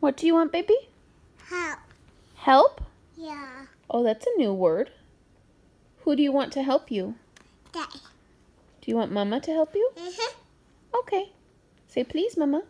What do you want, baby? Help. Help? Yeah. Oh, that's a new word. Who do you want to help you? Daddy. Do you want Mama to help you? Mm-hmm. Okay. Say please, Mama.